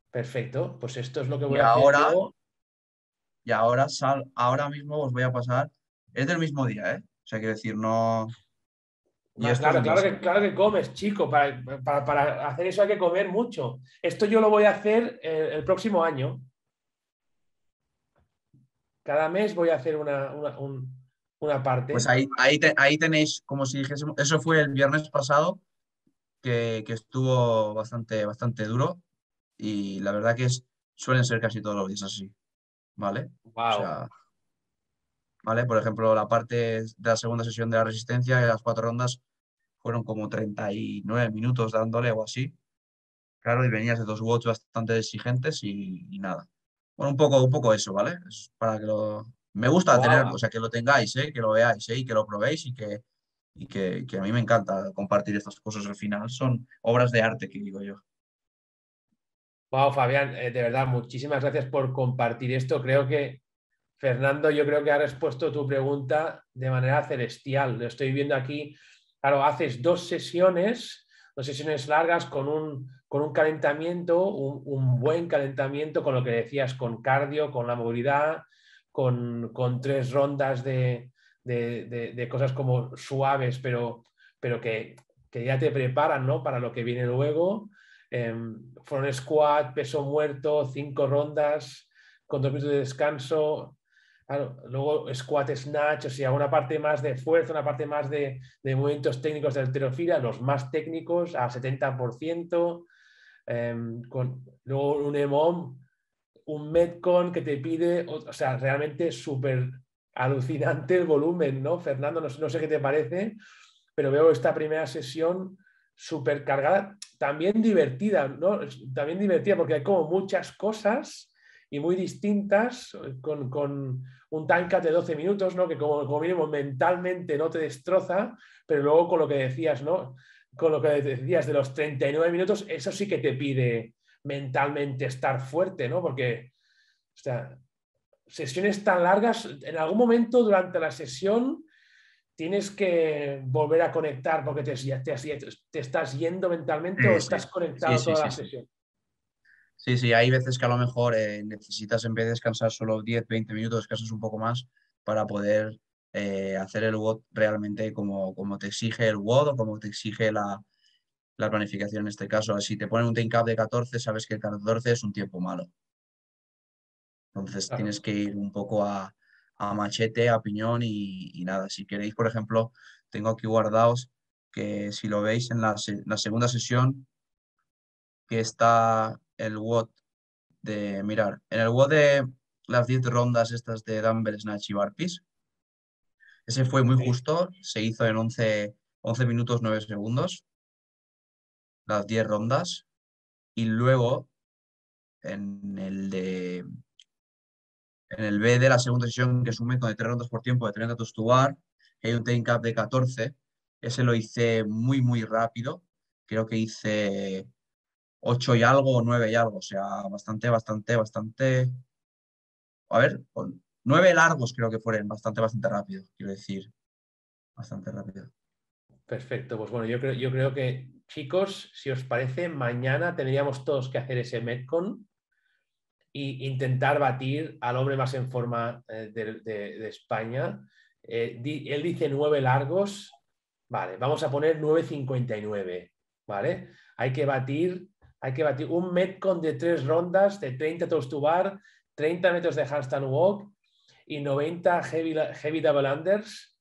Perfecto. Pues esto es lo que voy a hacer. Ahora, y ahora, sal, ahora mismo os voy a pasar, es del mismo día, ¿eh? O sea, quiero decir, no... claro, claro, que, claro que comes, chico. Para, hacer eso hay que comer mucho. Esto yo lo voy a hacer el, próximo año. Cada mes voy a hacer una, una, parte. Pues ahí, ahí, ahí tenéis, como si dijésemos, eso fue el viernes pasado. que, estuvo bastante, bastante duro y la verdad que es, suelen ser casi todos los días así, ¿vale? Wow. ¿Vale? Por ejemplo, la parte de la segunda sesión de la resistencia, de las cuatro rondas, fueron como 39 minutos dándole o así. Claro, y venías de dos watts bastante exigentes y, nada. Bueno, un poco, un poco eso, ¿vale? Es para que lo... Me gusta tener, o sea, que lo tengáis, ¿eh? que lo veáis ¿eh? y que lo probéis y que, y que, que, a mí me encanta compartir estas cosas al final. Son obras de arte, que digo yo. Wow, Fabián, eh, de verdad, muchísimas gracias por compartir esto. Creo que, Fernando, yo creo que has respuesto tu pregunta de manera celestial. Lo estoy viendo aquí. Claro, haces dos sesiones, dos sesiones largas con un, con un calentamiento, un, buen calentamiento, con lo que decías, con cardio, con la movilidad, con, con tres rondas de, de, cosas como suaves, pero, pero que, que, ya te preparan ¿no? para lo que viene luego. Eh, front squat, peso muerto, cinco rondas con dos minutos de descanso. Luego squat snatch, o sea, una parte más de fuerza, una parte más de, de movimientos técnicos de alterofila, los más técnicos a 70%. Em, con, luego un EMOM, un Metcon que te pide, o, sea, realmente súper alucinante el volumen, ¿no? Fernando, no, no, sé qué te parece, pero veo esta primera sesión súper cargada, también divertida, ¿no? También divertida porque hay como muchas cosas y muy distintas, con, con un cut de 12 minutos, ¿no? Que como, como, mínimo mentalmente no te destroza, pero luego con lo que decías, ¿no? Con lo que decías de los 39 minutos, eso sí que te pide mentalmente estar fuerte, ¿no? Porque, o sea, sesiones tan largas, en algún momento durante la sesión tienes que volver a conectar porque te, te, estás yendo mentalmente o estás conectado toda la sesión. Sí, sí, hay veces que a lo mejor eh, necesitas en vez de descansar solo 10, 20 minutos, descansas un poco más para poder eh, hacer el WOD realmente como, como te exige el WOD o como te exige la, la planificación en este caso. Si te ponen un take up de 14, sabes que el 14 es un tiempo malo. Entonces tienes que ir un poco a, machete, a piñón y, nada. Si queréis, por ejemplo, tengo aquí guardados que si lo veis en la, segunda sesión, que está el WOD de, mirar, en el WOD de las 10 rondas estas de Dumbbell Snatch y Barpees, ese fue muy justo, se hizo en 11, 11 minutos 9 segundos, las 10 rondas, y luego en el de en el B de la segunda sesión, que es un método de tres rondas por tiempo de 30 to bar, hay un take up de 14. Ese lo hice muy, muy rápido. Creo que hice 8 y algo o 9 y algo. O sea, bastante, bastante, bastante. A ver, con 9 largos creo que fueron bastante, bastante rápido. Quiero decir, bastante rápido. Perfecto, pues bueno, yo creo, yo creo que chicos, si os parece, mañana tendríamos todos que hacer ese Metcon e intentar batir al hombre más en forma eh, de, España. Eh, él dice nueve largos, vale, vamos a poner 9.59, ¿vale? Hay que batir, hay que batir un Metcon de tres rondas de 30 toes to bar, 30 metros de handstand walk y 90 heavy, heavy double unders.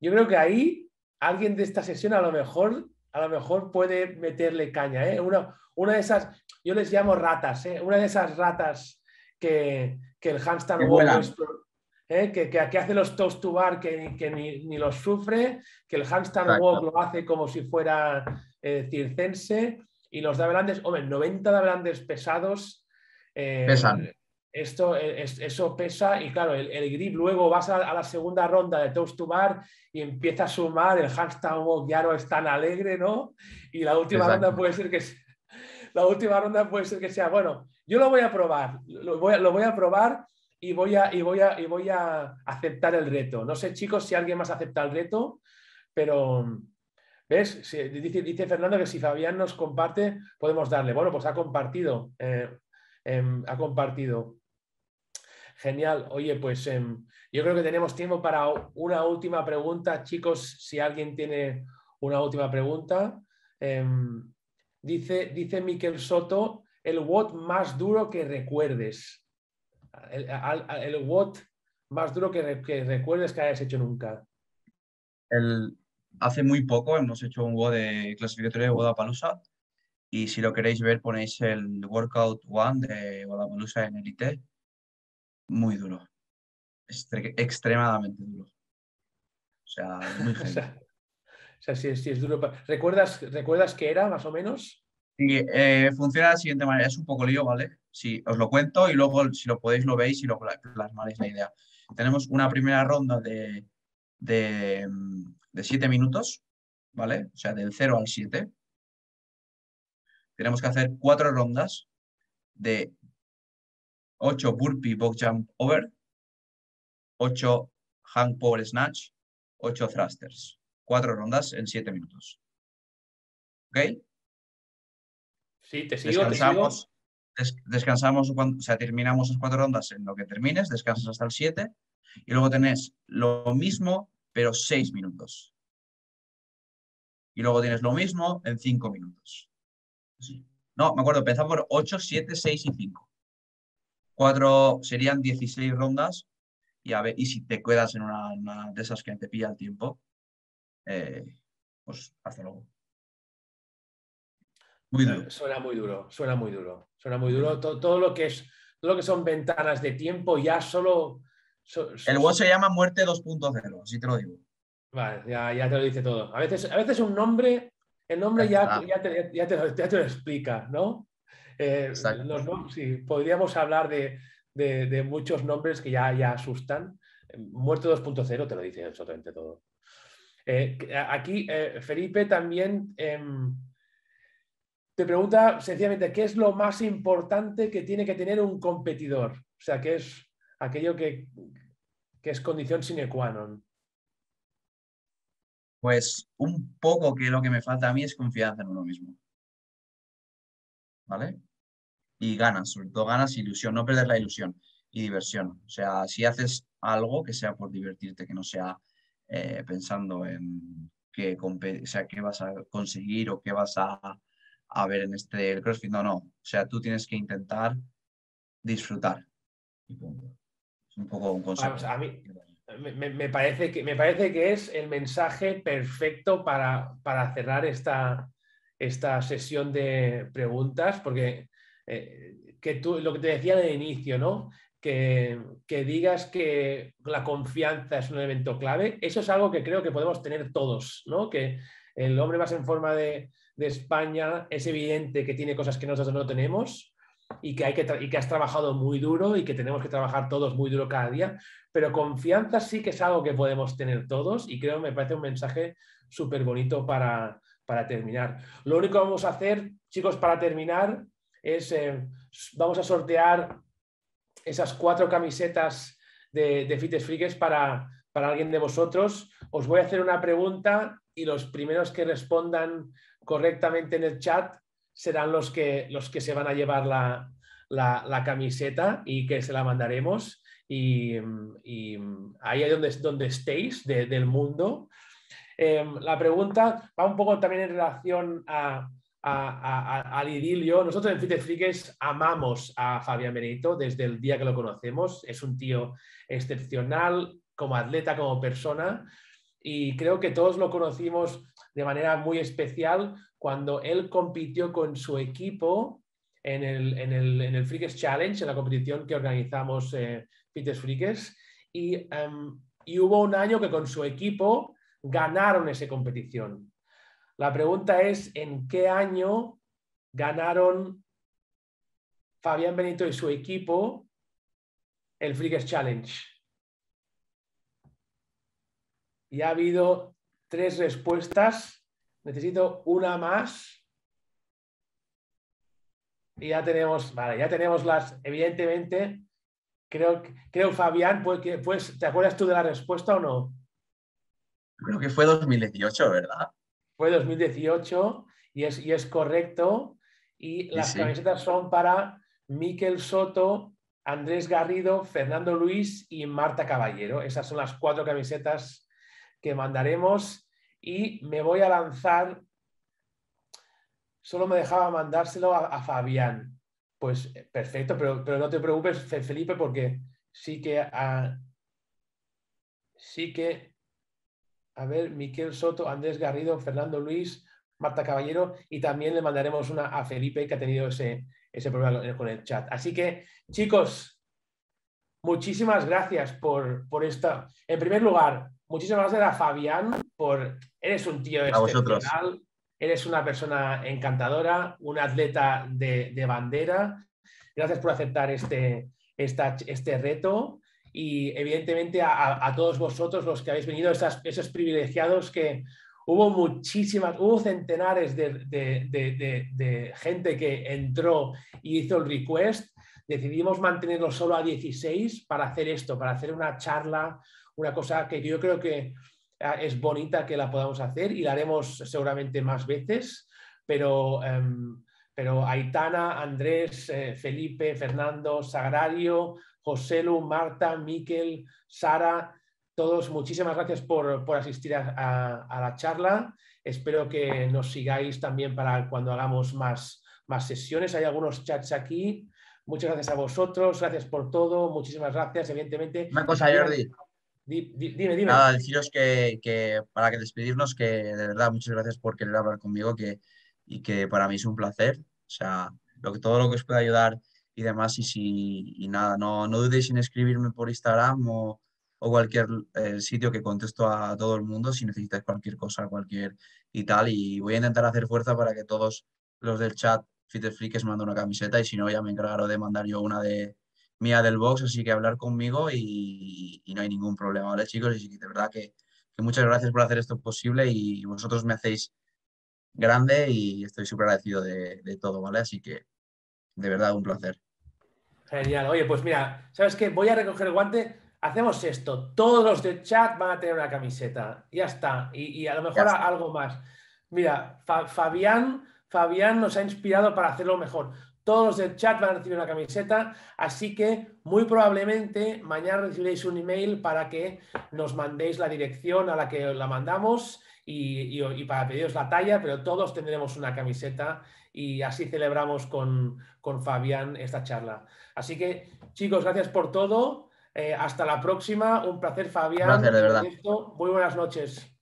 Yo creo que ahí alguien de esta sesión a lo mejor, a lo mejor puede meterle caña, ¿eh? Una, una de esas, yo les llamo ratas, ¿eh? una de esas ratas que, que el handstand walk ¿eh? que, que, hace los toast to bar que, que ni, ni, los sufre, que el handstand walk lo hace como si fuera eh, circense y los double hombre, 90 double pesados. Eh, Pesan. Esto, eso pesa y claro, el, el, grip luego vas a, la segunda ronda de toast to bar y empieza a sumar, el handstand walk ya no es tan alegre, ¿no? Y la última ronda puede ser que la última ronda puede ser que sea, bueno, yo lo voy a probar, lo voy a, lo voy a probar y voy a, y, voy a, y voy a aceptar el reto. No sé, chicos, si alguien más acepta el reto, pero, ¿ves? dice, dice, Fernando que si Fabián nos comparte, podemos darle. Bueno, pues ha compartido, eh, em, ha compartido. Genial. Oye, pues em, yo creo que tenemos tiempo para una última pregunta. Chicos, si alguien tiene una última pregunta. Em, Dice, dice Miquel Soto, el WOT más duro que recuerdes. El, el, WOT más duro que, recuerdes que hayas hecho nunca. El, hace muy poco hemos hecho un WOD de clasificatorio de Wodapalooza y si lo queréis ver ponéis el Workout One de Wodapalooza en Elite. Muy duro. extremadamente duro. O sea, muy (laughs) genial. o sea, sí, es duro. ¿Recuerdas, ¿Recuerdas qué era más o menos? Sí, eh, funciona de la siguiente manera. Es un poco lío, ¿vale? Sí, os lo cuento y luego si lo podéis lo veis y lo plasmaréis la idea. Tenemos una primera ronda de, de, de 7 minutos, ¿vale? O sea, del 0 al 7. Tenemos que hacer cuatro rondas de 8 burpee box jump over, 8 hang power snatch, 8 thrusters. Cuatro rondas en 7 minutos. ¿Ok? Sí, te sigo, descansamos, descansamos cuando, o sea, terminamos las cuatro rondas en lo que termines, descansas hasta el 7 y luego tenés lo mismo, pero 6 minutos. Y luego tienes lo mismo en 5 minutos. No, me acuerdo, empezamos por 8, 7, 6 y 5. 4 serían 16 rondas y, a ver, y si te quedas en una, de esas que te pilla el tiempo, eh, pues hasta luego. Muy duro. Suena muy duro, suena muy duro. Suena muy duro. Todo, lo que es, lo que son ventanas de tiempo ya solo. El WOD se llama Muerte 2.0, así te lo digo. Vale, ya, te lo dice todo. A veces, a veces un nombre, el nombre ya, ya, te, ya, te, lo explica, ¿no? Eh, sí, podríamos hablar de, de, muchos nombres que ya, ya asustan. Muerte 2.0 te lo dice absolutamente todo. Eh, aquí, eh, Felipe también em, te pregunta sencillamente qué es lo más importante que tiene que tener un competidor. O sea, qué es aquello que, es condición sine qua non. Pues un poco que lo que me falta a mí es confianza en uno mismo. ¿Vale? Y ganas, sobre todo ganas y ilusión, no perder la ilusión y diversión. O sea, si haces algo que sea por divertirte, que no sea eh, pensando en qué, o sea, qué vas a conseguir o qué vas a, a ver en este el CrossFit. No, no. O sea, tú tienes que intentar disfrutar. Es un poco un consejo. a mí me, parece que, me parece que es el mensaje perfecto para, para cerrar esta, esta sesión de preguntas, porque eh, que tú, lo que te decía de inicio, ¿no? Que, que, digas que la confianza es un elemento clave, eso es algo que creo que podemos tener todos, ¿no? Que el hombre más en forma de, de España es evidente que tiene cosas que nosotros no tenemos y que, hay que, y que has trabajado muy duro y que tenemos que trabajar todos muy duro cada día, pero confianza sí que es algo que podemos tener todos y creo que me parece un mensaje súper bonito para, terminar. Lo único que vamos a hacer, chicos, para terminar, es eh, vamos a sortear esas cuatro camisetas de, de Fitness para, para alguien de vosotros. Os voy a hacer una pregunta y los primeros que respondan correctamente en el chat serán los que, los que se van a llevar la, camiseta y que se la mandaremos. Y, ahí es donde, donde estéis del mundo. Em, la pregunta va un poco también en relación a, al idilio. Nosotros en Fitness amamos a Fabián Benito desde el día que lo conocemos. Es un tío excepcional como atleta, como persona. Y creo que todos lo conocimos de manera muy especial cuando él compitió con su equipo en el, en el, Freakers Challenge, en la competición que organizamos eh, Fitness Freakers, y, em, y hubo un año que con su equipo ganaron esa competición. La pregunta es, ¿en qué año ganaron Fabián Benito y su equipo el Freakers Challenge? Y ha habido tres respuestas. Necesito una más. Y ya tenemos, vale, ya tenemos las, evidentemente, creo, creo Fabián, pues, pues, ¿te acuerdas tú de la respuesta o no? Creo que fue 2018, ¿verdad? Fue 2018 y es, y es correcto. Y las camisetas son para Miquel Soto, Andrés Garrido, Fernando Luis y Marta Caballero. Esas son las cuatro camisetas que mandaremos y me voy a lanzar. Solo me dejaba mandárselo a, Fabián. Pues eh, perfecto, pero, pero, no te preocupes, Felipe, porque sí que, sí que a ver, Miquel Soto, Andrés Garrido, Fernando Luis, Marta Caballero y también le mandaremos una a Felipe que ha tenido ese, ese problema con el chat. Así que, chicos, muchísimas gracias por, por esta. En primer lugar, muchísimas gracias a Fabián por. Eres un tío excepcional, eres una persona encantadora, un atleta de, bandera. Gracias por aceptar este, este reto y evidentemente a, todos vosotros los que habéis venido, esos privilegiados que hubo muchísimas, hubo centenares de, gente que entró y hizo el request. Decidimos mantenerlo solo a 16 para hacer esto, para hacer una charla, una cosa que yo creo que es bonita que la podamos hacer y la haremos seguramente más veces, pero, em, pero Aitana, Andrés, eh, Felipe, Fernando, Sagrario, Joselu, Marta, Miquel, Sara, todos, muchísimas gracias por, asistir a, la charla. Espero que nos sigáis también para cuando hagamos más, más sesiones. Hay algunos chats aquí. Muchas gracias a vosotros, gracias por todo, muchísimas gracias, evidentemente. Una cosa, Jordi. Dime, dime. Nada, deciros que, para que despedirnos, que de verdad muchas gracias por querer hablar conmigo que, y que para mí es un placer. O sea, lo que, todo lo que os pueda ayudar y demás. Y, si, y nada, no, no dudéis en escribirme por Instagram o, o cualquier eh, sitio que contesto a todo el mundo si necesitáis cualquier cosa, cualquier y tal. Y voy a intentar hacer fuerza para que todos los del chat Fitter Freaks manden una camiseta y si no ya me encargaré de mandar yo una de mía del box, así que hablar conmigo y, y no hay ningún problema, ¿vale chicos? Y de verdad que, que, muchas gracias por hacer esto posible y vosotros me hacéis grande y estoy súper agradecido de, de todo, ¿vale? Así que de verdad un placer. Genial. Oye, pues mira, ¿sabes qué? Voy a recoger el guante. Hacemos esto. Todos los de chat van a tener una camiseta. Ya está. Y, a lo mejor algo más. Mira, Fabián, Fabián nos ha inspirado para hacerlo mejor. Todos los del chat van a recibir una camiseta, así que muy probablemente mañana recibiréis un email para que nos mandéis la dirección a la que la mandamos y, y para pediros la talla, pero todos tendremos una camiseta y así celebramos con, con Fabián esta charla. Así que, chicos, gracias por todo. Eh, hasta la próxima. Un placer, Fabián. Gracias, de verdad. Muy buenas noches.